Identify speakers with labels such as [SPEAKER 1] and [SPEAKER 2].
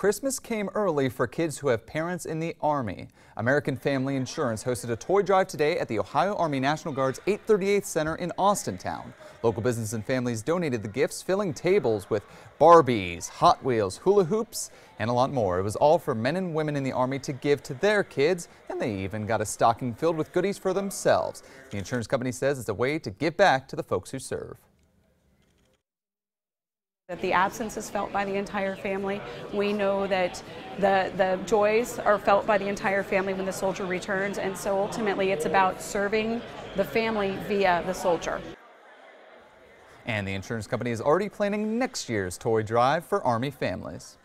[SPEAKER 1] Christmas came early for kids who have parents in the Army. American Family Insurance hosted a toy drive today at the Ohio Army National Guard's 838th Center in Austintown. Local business and families donated the gifts, filling tables with Barbies, Hot Wheels, hula hoops, and a lot more. It was all for men and women in the Army to give to their kids, and they even got a stocking filled with goodies for themselves. The insurance company says it's a way to give back to the folks who serve
[SPEAKER 2] that the absence is felt by the entire family. We know that the, the joys are felt by the entire family when the soldier returns, and so ultimately it's about serving the family via the soldier.
[SPEAKER 1] And the insurance company is already planning next year's toy drive for Army families.